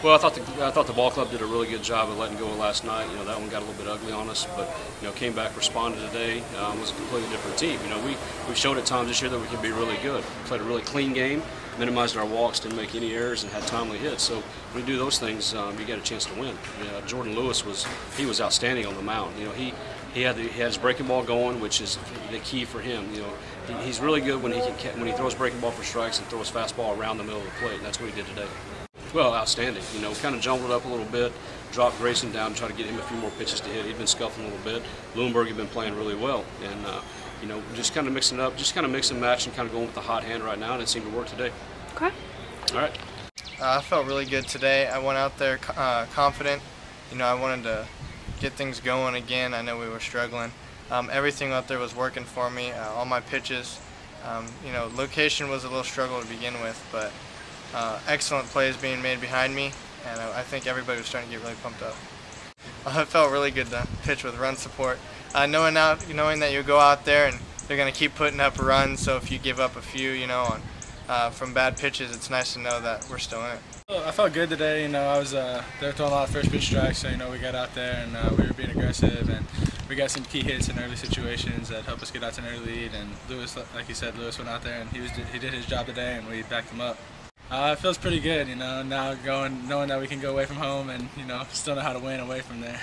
Well, I thought the I thought the ball club did a really good job of letting go last night. You know that one got a little bit ugly on us, but you know came back, responded today. Um, was a completely different team. You know we we showed at times this year that we can be really good. Played a really clean game, minimized our walks, didn't make any errors, and had timely hits. So when you do those things, um, you get a chance to win. You know, Jordan Lewis was he was outstanding on the mound. You know he. He had, the, he had his breaking ball going, which is the key for him. You know, he, he's really good when he can when he throws breaking ball for strikes and throws fastball around the middle of the plate. And that's what he did today. Well, outstanding. You know, kind of jumbled up a little bit, dropped Grayson down, try to get him a few more pitches to hit. He'd been scuffling a little bit. Bloomberg had been playing really well, and uh, you know, just kind of mixing it up, just kind of mix and match, and kind of going with the hot hand right now, and it seemed to work today. Okay. All right. Uh, I felt really good today. I went out there uh, confident. You know, I wanted to get things going again. I know we were struggling. Um, everything out there was working for me. Uh, all my pitches. Um, you know, location was a little struggle to begin with, but uh, excellent plays being made behind me, and I, I think everybody was starting to get really pumped up. Uh, it felt really good to pitch with run support. Uh, knowing out, knowing that you go out there and they're going to keep putting up runs, so if you give up a few, you know, on, uh, from bad pitches, it's nice to know that we're still in it. I felt good today. You know, I was uh, they throwing a lot of first pitch strikes, so you know we got out there and uh, we were being aggressive, and we got some key hits in early situations that helped us get out to an early lead. And Lewis, like you said, Lewis went out there and he was he did his job today, and we backed him up. Uh, it feels pretty good, you know, now going knowing that we can go away from home and you know still know how to win away from there.